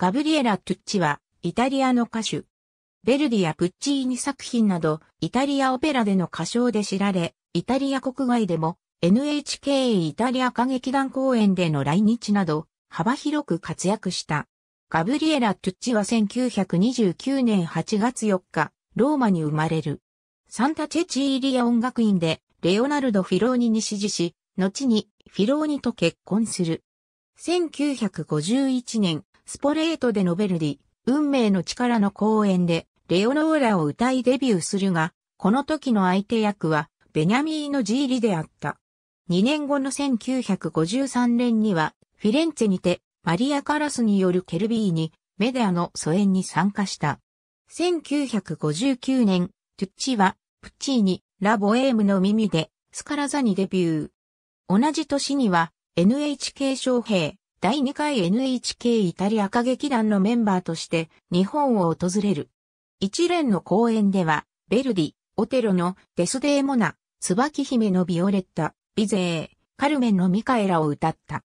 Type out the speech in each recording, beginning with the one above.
ガブリエラ・トゥッチは、イタリアの歌手。ベルディやプッチーニ作品など、イタリアオペラでの歌唱で知られ、イタリア国外でも、NHK イタリア歌劇団公演での来日など、幅広く活躍した。ガブリエラ・トゥッチは1929年8月4日、ローマに生まれる。サンタチェチーリア音楽院で、レオナルド・フィローニに支持し、後にフィローニと結婚する。1951年、スポレートでノベルディ、運命の力の公演で、レオノーラを歌いデビューするが、この時の相手役は、ベニャミーノ・ジーリであった。2年後の1953年には、フィレンツェにて、マリア・カラスによるケルビーに、メデアの疎遠に参加した。1959年、トゥッチは、プッチーニ、ラ・ボエームの耳で、スカラザにデビュー。同じ年には、NHK 将兵、第2回 NHK イタリア歌劇団のメンバーとして日本を訪れる。一連の公演では、ベルディ、オテロのデスデーモナ、椿姫のビオレッタ、ビゼー、カルメンのミカエラを歌った。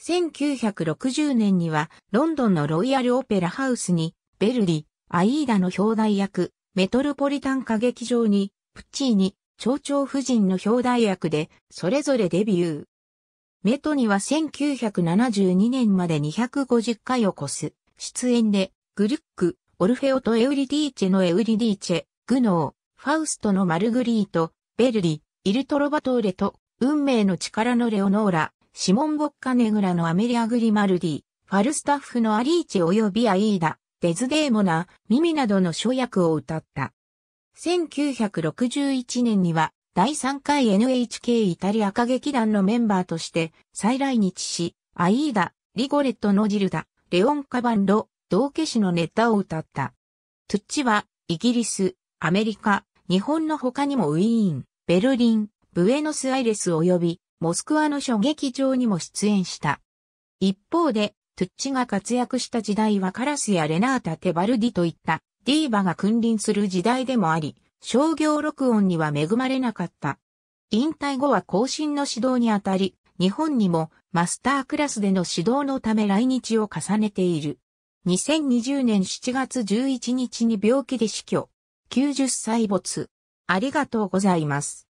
1960年にはロンドンのロイヤルオペラハウスにベルディ、アイーダの表題役、メトロポリタン歌劇場にプッチーニ、蝶々夫人の表題役でそれぞれデビュー。メトには1972年まで250回を超す出演で、グルック、オルフェオとエウリディーチェのエウリディーチェ、グノー、ファウストのマルグリート、ベルリ、イルトロバトーレと、運命の力のレオノーラ、シモン・ボッカネグラのアメリア・グリマルディ、ファルスタッフのアリーチェ及びアイーダ、デズデーモナ、ミミなどの諸役を歌った。1961年には第3回 NHK イタリア歌劇団のメンバーとして再来日し、アイーダ、リゴレットのジルダ、レオン・カバンロ、道化師のネタを歌った。トゥッチは、イギリス、アメリカ、日本の他にもウィーン、ベルリン、ブエノスアイレス及び、モスクワの初劇場にも出演した。一方で、トゥッチが活躍した時代はカラスやレナータ・テバルディといったディーバが君臨する時代でもあり、商業録音には恵まれなかった。引退後は更新の指導にあたり、日本にもマスタークラスでの指導のため来日を重ねている。2020年7月11日に病気で死去。90歳没。ありがとうございます。